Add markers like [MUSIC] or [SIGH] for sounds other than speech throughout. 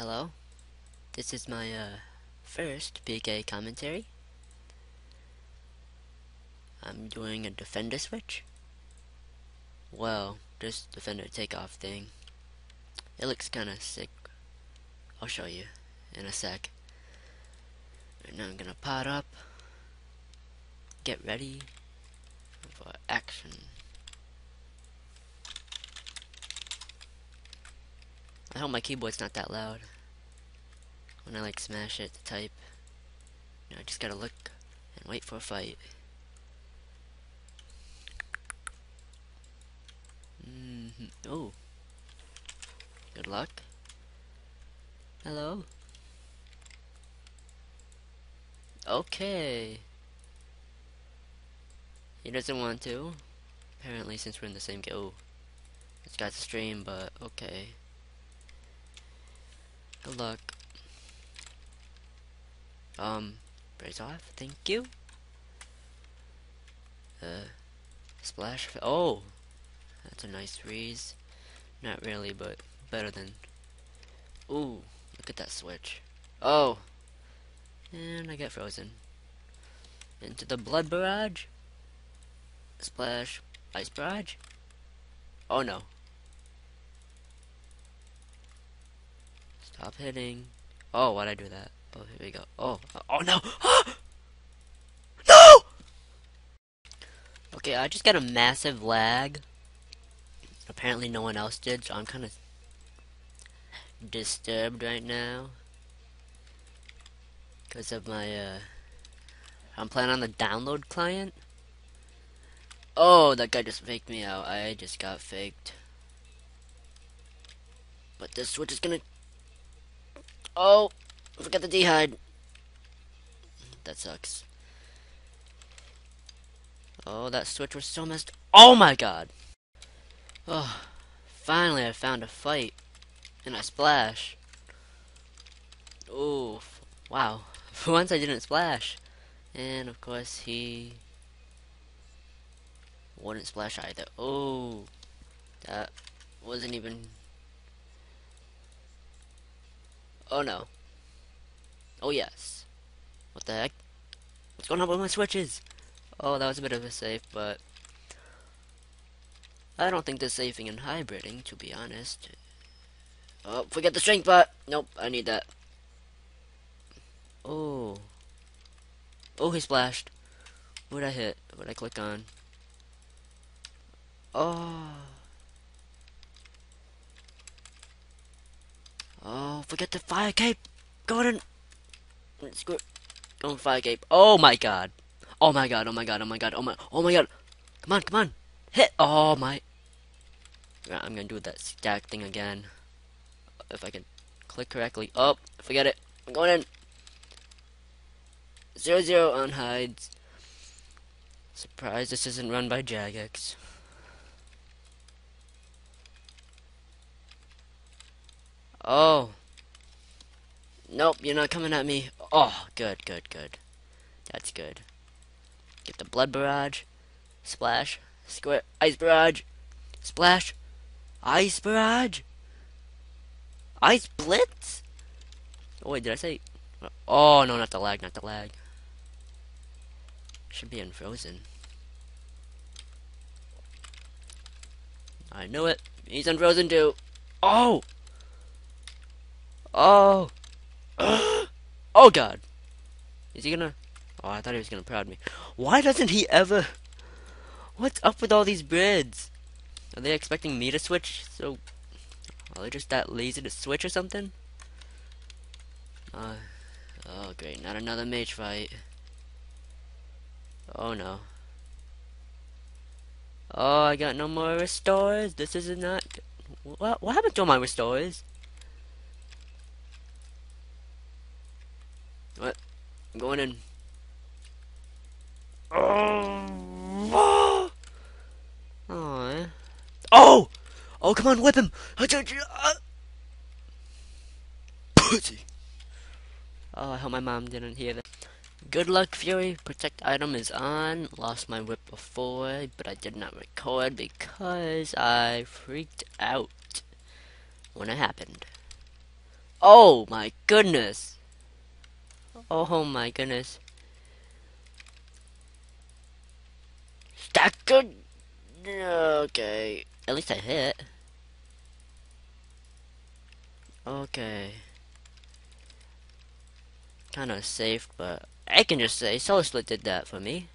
Hello. This is my uh, first PK commentary. I'm doing a defender switch. Well, this defender takeoff thing. It looks kinda sick. I'll show you in a sec. Right now I'm gonna pot up. Get ready for action. I hope my keyboard's not that loud. When I like smash it to type. You know, I just gotta look and wait for a fight. Mm -hmm. Oh. Good luck. Hello. Okay. He doesn't want to. Apparently, since we're in the same game. Oh. It's got a stream, but okay. Good luck. Um, brace off. Thank you. Uh, splash. Oh, that's a nice freeze. Not really, but better than. Ooh, look at that switch. Oh, and I get frozen. Into the blood barrage. Splash. Ice barrage. Oh no. Stop hitting. Oh, why'd I do that? Oh, here we go. Oh, oh no! [GASPS] no! Okay, I just got a massive lag. Apparently no one else did, so I'm kind of disturbed right now. Because of my, uh... I'm playing on the download client. Oh, that guy just faked me out. I just got faked. But this switch is gonna Oh, forgot the d'hide. That sucks. Oh, that switch was so messed. Oh my god. Oh, finally I found a fight. And I splash. Oh, wow. For [LAUGHS] once I didn't splash. And of course he wouldn't splash either. Oh, that wasn't even Oh no. Oh yes. What the heck? What's going on with my switches? Oh, that was a bit of a safe, but... I don't think there's saving in hybriding, to be honest. Oh, forget the strength pot! Nope, I need that. Oh. Oh, he splashed. What'd I hit? What'd I click on? Oh. Oh, forget the fire cape! Gordon! Let's go. Don't fire cape. Oh my god. Oh my god, oh my god, oh my god, oh my, oh my god. Come on, come on. Hit! Oh my. Yeah, I'm gonna do that stack thing again. If I can click correctly. Oh, forget it. I'm going in. Zero zero on hides. Surprised this isn't run by Jagex. Oh. Nope, you're not coming at me. Oh, good, good, good. That's good. Get the blood barrage. Splash. Square. Ice barrage. Splash. Ice barrage. Ice blitz? Oh, wait, did I say... Oh, no, not the lag, not the lag. Should be unfrozen. I knew it. He's unfrozen too. Oh! Oh! [GASPS] oh! Oh god! Is he gonna... Oh, I thought he was gonna proud me. Why doesn't he ever... What's up with all these breads? Are they expecting me to switch? So... Are they just that lazy to switch or something? Uh, oh great, not another mage fight. Oh no. Oh, I got no more restores. This is not... What, what happened to all my restores? What? I'm going in. Oh! Oh! Oh! Oh, come on, whip him! Oh, uh. Pussy! Oh, I hope my mom didn't hear that. Good luck, Fury. Protect item is on. Lost my whip before, but I did not record because I freaked out when it happened. Oh my goodness. Oh my goodness. That good. Okay. At least I hit. Okay. Kinda safe, but I can just say Soul Split did that for me.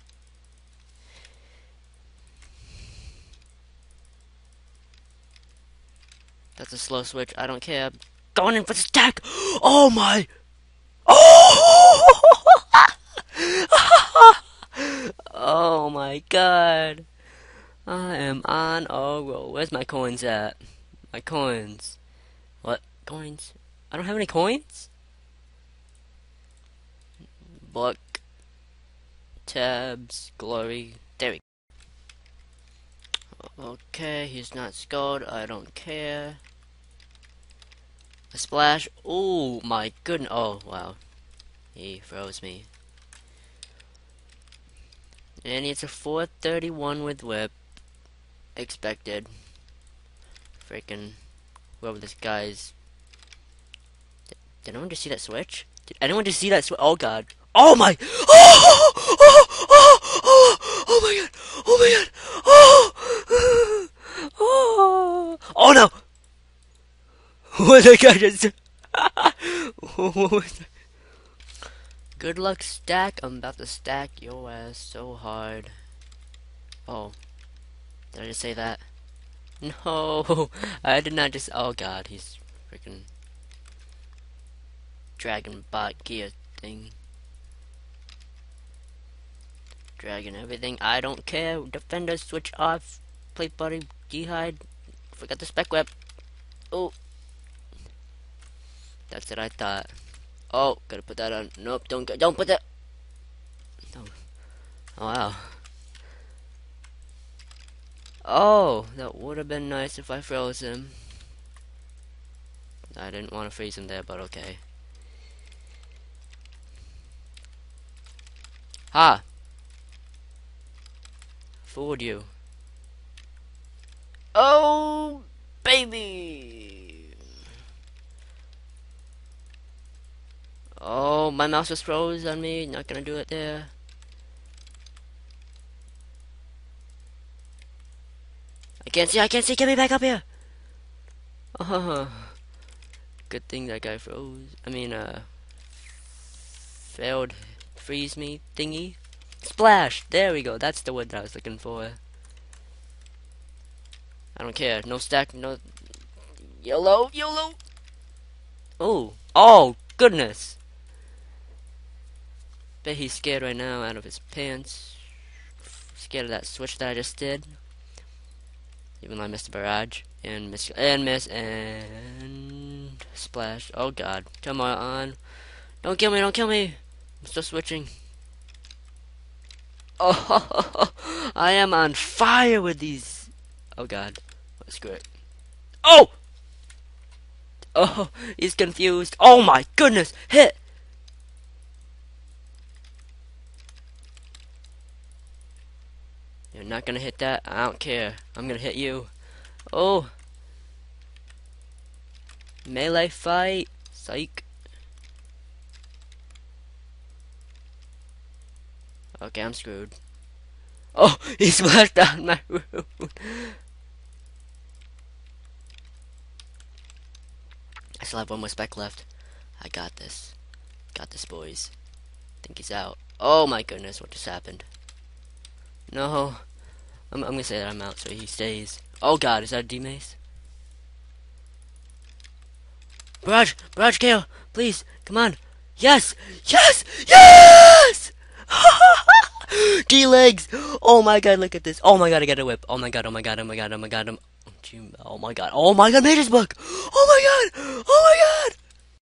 That's a slow switch. I don't care. Going in for the stack. Oh my. Oh. [LAUGHS] oh my god. I am on a roll. Where's my coins at? My coins. What? Coins? I don't have any coins? Book. Tabs. Glory. There we go. Okay, he's not scored. I don't care. A splash. Oh my goodness. Oh, wow. He froze me. And it's a 431 with whip. Expected. Freaking. Whoever this guy's. Did, anyone just see that switch? Did anyone just see that switch? Oh god. Oh my! [GASPS] Oh! oh! Oh! Oh! Oh! Oh my god! Oh my god! Oh! [GASPS] Oh! Oh no! [LAUGHS] What the guy just? [LAUGHS] what was that? Good luck, stack. I'm about to stack your ass so hard. Oh. Did I just say that? [LAUGHS] No, [LAUGHS] I did not just. Oh god, he's freaking dragon bot gear thing. Dragon everything. I don't care. Defender switch off. Plate buddy. Jihad. Forgot the spec web. Oh. That's what I thought. Oh, gotta put that on. Nope, don't go. Don't put that. Oh wow. Oh, that would have been nice if I froze him. I didn't want to freeze him there, but okay. Ha! Fooled you. Oh, baby! My mouse just froze on me. Not gonna do it there. I can't see, I can't see. Get me back up here. Oh, [LAUGHS] good thing that guy froze. I mean, uh, failed freeze me thingy. Splash! There we go. That's the word that I was looking for. I don't care. No stack, no... Yellow. Yellow. Oh! Oh, goodness! Bet he's scared right now out of his pants. Scared of that switch that I just did. Even though I missed the barrage. And miss, and miss, and... Splash. Oh god. Come on. Don't kill me, don't kill me! I'm still switching. [LAUGHS] Oh, I am on fire with these. Oh god, screw it. Oh! Oh, he's confused. Oh my goodness, hit! You're not gonna hit that? I don't care. I'm gonna hit you. Oh! Melee fight. Psych. Okay, I'm screwed. Oh, [LAUGHS] he splashed down my room. I still have one more spec left. I got this. Got this, boys. think he's out. Oh my goodness, what just happened? No. I'm, I'm gonna say that I'm out so he stays. Oh god, is that a D-Mace? Barrage! Barrage Kale! Please! Come on! Yes! Yes! Yes! [LAUGHS] D legs. Oh my god, look at this. Oh my god, I got a whip. Oh my god, oh my god, oh my god, oh my god. Oh my god, oh my god, oh my god, Mage's book. Oh my god, oh my god.